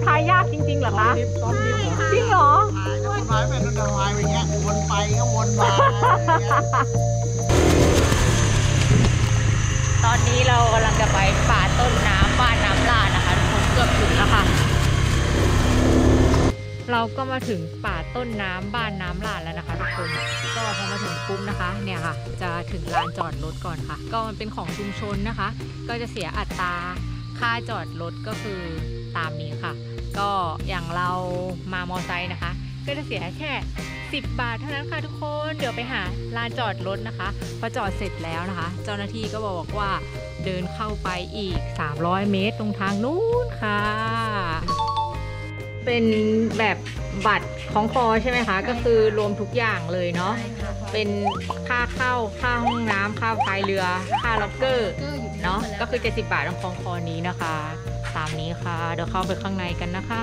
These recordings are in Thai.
มันพายยากจริงๆเหรอคะดิฟซ้อมดิฟเหรอจริงเหรอพายก็พายไปนั่นพายไปอย่างเงี้ยวนไปก็วนมาอย่างเงี้ยตอนนี้เรากำลังจะไปป่าต้นน้ำบ้านน้ำลาดนะคะทุกคนเกือบถึงแล้วค่ะ เราก็มาถึงป่าต้นน้ำบ้านน้ำลาดแล้วนะคะทุกคนก็พอมาถึงปุ๊บนะคะ เนี่ยค่ะ จะถึงลานจอดรถก่อนค่ะ ก็มันเป็นของชุมชนนะคะ ก็จะเสียอัตราค่าจอดรถก็คือตามนี้ค่ะ ก็อย่างเรามามอไซค์นะคะ ก็จะเสียแค่ 10 บาทเท่านั้นค่ะทุกคน เดี๋ยวไปหาลานจอดรถนะคะ พอจอดเสร็จแล้วนะคะ เจ้าหน้าที่ก็บอกว่าเดินเข้าไปอีก 300 เมตรตรงทางนู้นค่ะ เป็นแบบบัตรของคอใช่ไหมคะ ก็คือรวมทุกอย่างเลยเนาะ เป็นค่าเข้า ค่าห้องน้ำค่าพายเรือ ค่าล็อกเกอร์ เนาะ ก็คือ 70 บาทตรงคองคอนี้นะคะ ตามนี้ค่ะ เดี๋ยวเข้าไปข้างในกันนะคะ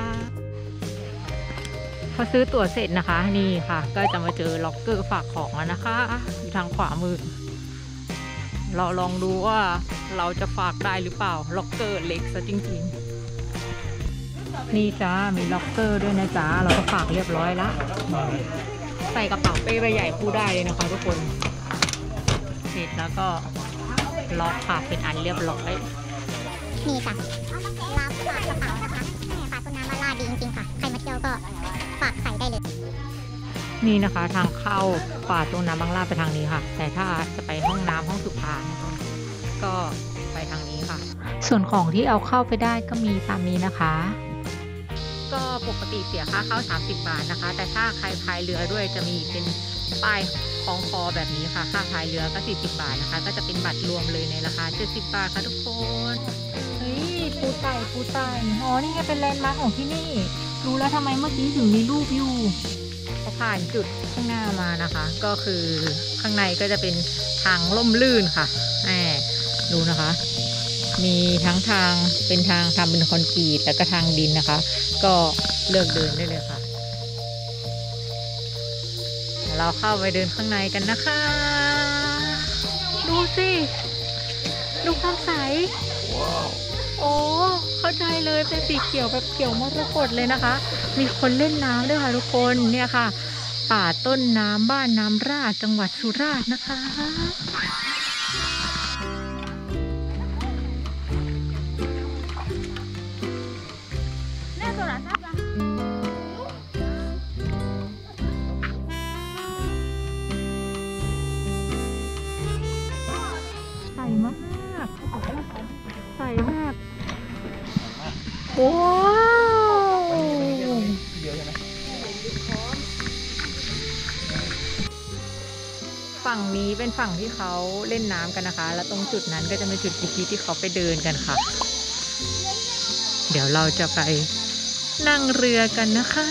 พอซื้อตั๋วเสร็จนะคะ นี่ค่ะ ก็จะมาเจอล็อกเกอร์ฝากของแล้วนะคะ อยู่ทางขวามือ เราลองดูว่าเราจะฝากได้หรือเปล่า ล็อกเกอร์เล็กซะจริงๆ นี่จ้ามีล็อกเกอร์ด้วยนะจ้าเราก็ฝากเรียบร้อยละใส่กระเป๋าเป้ใบใหญ่คู่ได้เลยนะคะทุกคน เสร็จแล้วก็ล็อกค่ะเป็นอันเรียบร้อย นี่ค่ะรับฝากกระเป๋านะคะแม่ฝากต้นน้ำมาลาดดีจริงๆค่ะ ใครมาเที่ยวก็ฝากใส่ได้เลย นี่นะคะทางเข้าป่าตรงน้ำบางลาดไปทางนี้ค่ะ แต่ถ้าจะไปห้องน้ำห้องสุขานะคะก็ไปทางนี้ค่ะ ส่วนของที่เอาเข้าไปได้ก็มีตามนี้นะคะ ก็ปกติเสียค่าเข้า 30 บาทนะคะ แต่ถ้าใครพายเรือด้วยจะมีเป็นป้ายคล้องคอแบบนี้ค่ะ ค่าพายเรือก็40 บาทนะคะ ก็จะเป็นบัตรรวมเลยในราคา70 บาทค่ะทุกคน ปูไต่ปูไต่อ๋อ นี่ไงเป็นแลนด์มาร์คของที่นี่ รู้แล้วทำไมเมื่อกี้ถึงมีรูปอยู่พอผ่านจุดข้างหน้ามานะคะ ก็คือข้างในก็จะเป็นทางล่มลื่นค่ะแหมดูนะคะ มีทั้งทางเป็นทางทำเป็นคอนกรีตแล้วก็ทางดินนะคะ ก็เลือกเดินได้เลยค่ะ เราเข้าไปเดินข้างในกันนะคะ ดูสิ ดูความใส โอ้เข้าใจเลยเป็นสีเขียวแบบเขียวมรกตเลยนะคะ มีคนเล่นน้ำด้วยค่ะทุกคนเนี่ยค่ะ ป่าต้นน้ำบ้านน้ำราดจังหวัดสุราษฎร์นะคะใสมาก ว้าวฝั่งนี้เป็นฝั่งที่เขาเล่นน้ำกันนะคะ แล้วตรงจุดนั้นก็จะเป็นจุดอีกทีที่เขาไปเดินกันค่ะ เดี๋ยวเราจะไปนั่งเรือกันนะคะ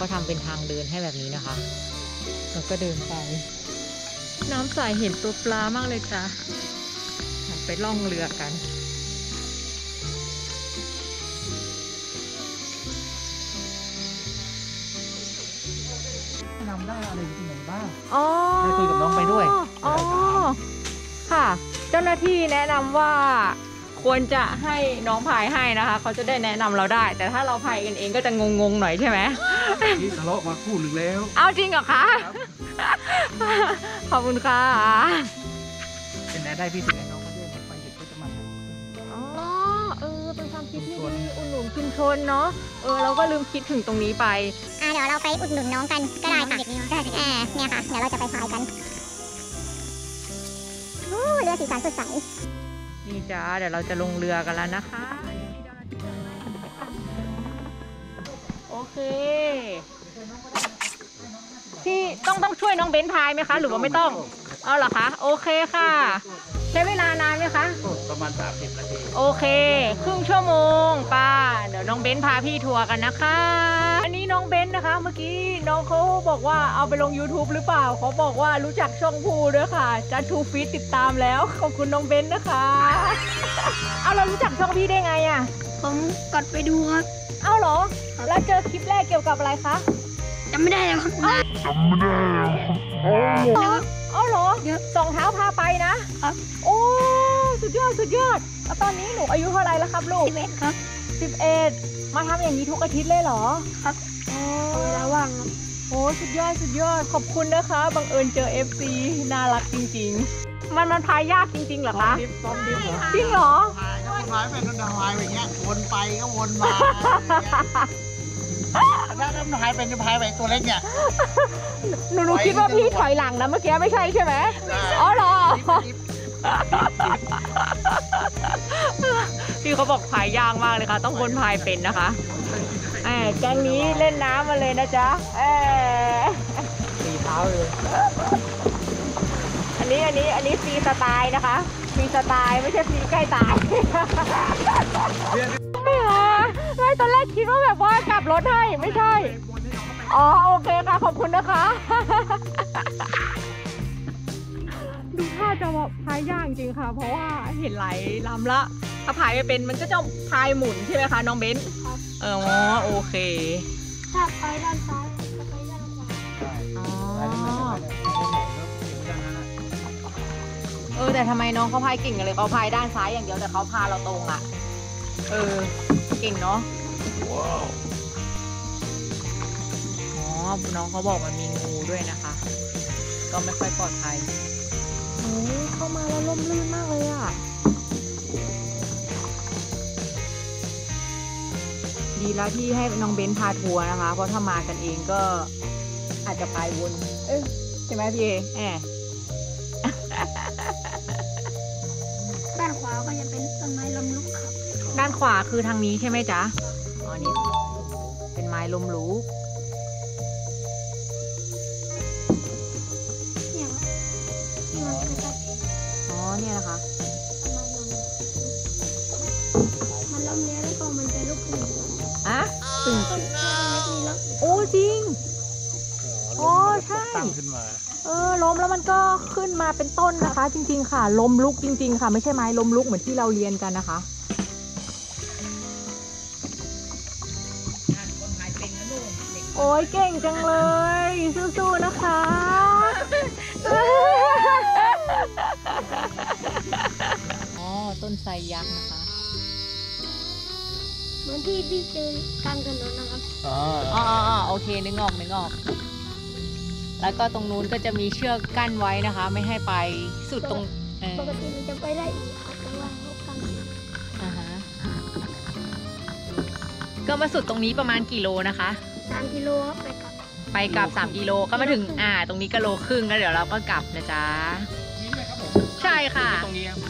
ตรงนี้เขาทำเป็นทางเดินให้แบบนี้นะคะแล้วก็เดินไป น้ำใสเห็นตัวปลามากเลยจ้ะไปล่องเรือกันนำได้อะไรอยู่ที่ไหนบ้างอ๋อได้คุยกับน้องไปด้วยอ๋อค่ะ เจ้าหน้าที่แนะนำว่า ควรจะให้น้องพายให้นะคะ เขาจะได้แนะนำเราได้ แต่ถ้าเราพายกันเองก็จะงงๆหน่อยใช่ไหมนี่ทะเลาะมาคู่หนึ่งแล้ว เอาจริงเหรอคะขอบคุณค่ะเป็นแอได้พี่ถึงไอ้น้องเขาด้วยไปเด็กก็จะมาอ๋อเออเป็นความคิดที่ดีอุ่นหนุนชุมชนเนาะเออเราก็ลืมคิดถึงตรงนี้ไปอ่าเดี๋ยวเราไปอุดหนุนน้องกันก็ได้ค่ะอ่าเนี่ยค่ะเดี๋ยวเราจะไปพายกันโอ้เรือสีสันสดใส นี่จ้าเดี๋ยวเราจะลงเรือกันแล้วนะคะ โอเค พี่ต้องต้องช่วยน้องเบนพายไหมคะ หรือว่าไม่ต้อง เอาเหรอคะ โอเคค่ะ ประมาณ 30 นาที โอเค ครึ่งชั่วโมงป้า เดี๋ยวน้องเบนพาพี่ทัวร์กันนะคะ อันนี้น้องเบนนะคะ เมื่อกี้น้องเขาบอกว่าเอาไปลง YouTube หรือเปล่าเขาบอกว่ารู้จักช่องภูด้วยค่ะจันทูฟิตติดตามแล้ว ขอบคุณน้องเบนนะคะ เอาเรารู้จักช่องพี่ได้ไงอะผมกดไปดูครับเอาเหรอ แล้วเจอคลิปแรกเกี่ยวกับอะไรคะจำไม่ได้แล้วครับอ๋อเหรอสองเท้าพาไปนะครับ โอ้ สุดยอดสุดยอดแล้วตอนนี้หนูอายุเท่าไหร่แล้วครับลูกสิบเอ็ดครับสิบเอ็ดมาทำอย่างนี้ทุกอาทิตย์เลยเหรอครับโอ้เวลาว่างครับโอ้สุดยอดสุดยอดขอบคุณนะคะบังเอิญเจอ FC น่ารักจริง ๆ มันมันพายยากจริงๆเหรอคะดิฟซ้อมดิฟเหรอจริงเหรอพายก็พายเป็นต้นพายอย่างเงี้ยวนไปก็วนมาอย่างเงี้ยถ้าต้นพายเป็นต้นพายแบบตัวเล็กเนี่ยหนูหนูคิดว่าพี่ถอยหลังนะเมื่อกี้ไม่ใช่ใช่ไหมอ๋อเหรอดิฟ พี่เขาบอกพายยากมากเลยค่ะ ต้องคนพายเป็นนะคะแอบแก๊งนี้เล่นน้ำมาเลยนะจ๊ะแอบตีเท้าเลยอันนี้อันนี้อันนี้ฟรีสไตล์นะคะฟรีสไตล์ไม่ใช่ฟรีใกล้ตายไม่เหรอไม่ตอนแรกคิดว่าแบบว่ากลับรถให้ไม่ใช่ อ๋อโอเคค่ะ ขอบคุณนะคะ ดูท่าจะว่าพายยากจริงค่ะ เพราะว่าเห็นหลายลำละ ถ้าพายไม่เป็นมันก็จะพายหมุนใช่ไหมคะน้องเบนซ์เอออ๋อโอเค ถ้าไปด้านซ้ายก็ไปด้านขวาอ๋อใช่ไหมเออแต่ทำไมน้องเขาพายเก่งกันเลยเขาพายด้านซ้ายอย่างเดียวแต่เขาพาเราตรงอะ เออ เก่งเนาะอ๋อน้องเขาบอกมันมีงูด้วยนะคะ ก็ไม่ค่อยปลอดภัยโอ้เข้ามา แล้วร่มรื่นมากเลยอะ ดีแล้วที่ให้น้องเบนพาทัวร์นะคะ เพราะถ้ามากันเองก็อาจจะพายวน เอ้ยใช่ไหมพี่เอแหมด้านขวาก็จะเป็นต้นไม้ลำลุกครับ ด้านขวาคือทางนี้ใช่ไหมจ๊ะ อ๋อนี่เป็นไม้ลมลุก เนี่ยนะคะไม้ลำลุกมันล้มแล้วแล้วก็มันจะลุกขึ้นอะตึงต้นต้นเล็กนี่แล้วโอ้จริง โอ้ใช่ ตั้งขึ้นมา เออล้มแล้วมันก็ขึ้นมาเป็นต้นนะคะ จริง ๆ ค่ะลมลุกจริง ๆ ค่ะ ไม่ใช่ไม้ลมลุกเหมือนที่เราเรียนกันนะคะโอ้ยเก่งจังเลย สู้ๆนะคะ ยักษ์นะคะเหมือนที่พี่เจอกลางถนนนะครับอ๋ออ๋ออ๋ออ๋อโอเคนึกออกนึกออก แล้วก็ตรงนู้นก็จะมีเชือกกั้นไว้นะคะ ไม่ให้ไปสุดตรงเออปกติมันจะไปได้อีกครับแต่ว่าเขากลางอ่าฮะก็มาสุดตรงนี้ประมาณกี่โลนะคะ สามกิโลครับไปกลับไปกลับ 3กิโลก็มาถึงอ่า ตรงนี้ก็โลครึ่งแล้วเดี๋ยวเราก็กลับนะจ๊ะใช่ค่ะ ตรงนี้ครับอ้า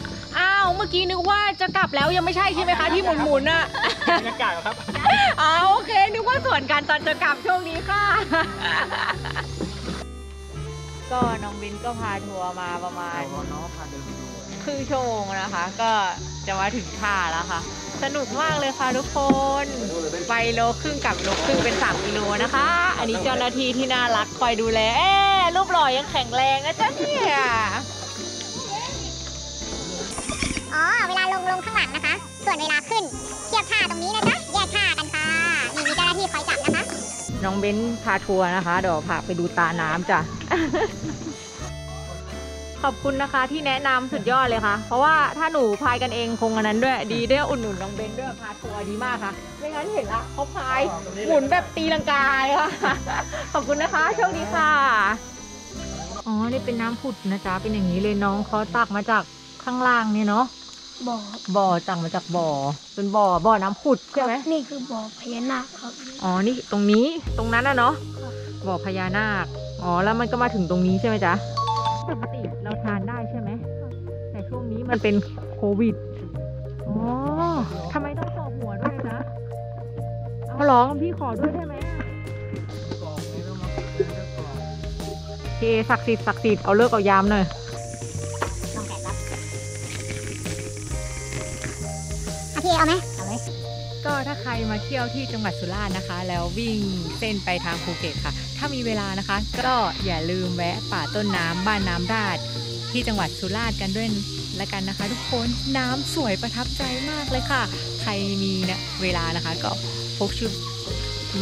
วเมื่อกี้นึกว่าจะกลับแล้วยังไม่ใช่ใช่ไหมคะที่หมุนๆน่ะบรรยากาศครับ อ๋อโอเคนึกว่าส่วนกันตอนจะกลับช่วงนี้ค่ะ ก็น้องบินก็พาทัวร์มาประมาณเอาน้องพาเดินไปดูครึ่งชั่วโมงนะคะ ก็จะมาถึงท่าแล้วค่ะ สนุกมากเลยค่ะทุกคนไปโลครึ่งกับโลครึ่งเป็น 3กิโลนะคะ อันนี้เจ้าหน้าที่ที่น่ารักคอยดูแลเอ๊ะรูปหล่อยังแข็งแรงนะจ๊ะเนี่ย น้องเบ้นพาทัวร์นะคะเดี๋ยวพาไปดูตาน้ำจ้ะ ขอบคุณนะคะที่แนะนำสุดยอดเลยค่ะ เพราะว่าถ้าหนูพายกันเองคงอันนั้นด้วย ดีด้วยอุ่นหนุนน้องเบนด้วยพาทัวร์ดีมากค่ะ ไม่งั้นเห็นละเขาพายหมุนแบบตีลังกาเลยค่ะ ขอบคุณนะคะโชคดีค่ะ อ๋อ นี่เป็นน้ำผุดนะจ๊ะเป็นอย่างนี้เลยน้องเขาตักมาจากข้างล่างเนี่ยเนาะ บ่อบ่อตักมาจากบ่อ เป็นบ่อบ่อน้ำผุดใช่ไหมนี่คือบ่อพญานาคครับ อ๋อ นี่ตรงนี้ตรงนั้นนะเนาะบ่อพญานาค อ๋อ แล้วมันก็มาถึงตรงนี้ใช่ไหมจ๊ะ ปกติเราทานได้ใช่ไหม แต่ช่วงนี้มันเป็นโควิด อ๋อทำไมต้องขอหัวด้วยจ๊ะเอาเหรอพี่ขอด้วยได้ไหมกองนี้ต้องมาเดินกองพี่เอศักดิ์สิทธิ์ศักดิ์สิทธิ์เอาเลิกเอายามหน่อย เอาพี่เอาไหมเอาเลยก็ถ้าใครมาเที่ยวที่จังหวัดสุราษฎร์นะคะ แล้ววิ่งเส้นไปทางภูเก็ตค่ะ ถ้ามีเวลานะคะ ก็อย่าลืมแวะป่าต้นน้ำบ้านน้ำดาดที่จังหวัดสุราษฎร์กันด้วยละกันนะคะ ทุกคนน้ำสวยประทับใจมากเลยค่ะ ใครมีเนี่ยเวลานะคะก็พกชุด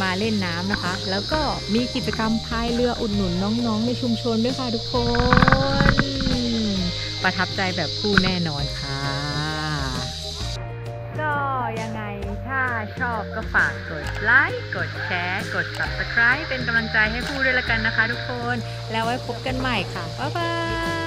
มาเล่นน้ำนะคะ แล้วก็มีกิจกรรมพายเรืออุดหนุนน้องๆ ในชุมชนด้วยค่ะทุกคน ประทับใจแบบคู่แน่นอนค่ะ ชอบก็ฝากกดไลค์กดแชร์ กด subscribe เป็นกำลังใจให้ผู้ด้วยละกันนะคะทุกคน แล้วไว้พบกันใหม่ค่ะ บ๊ายบาย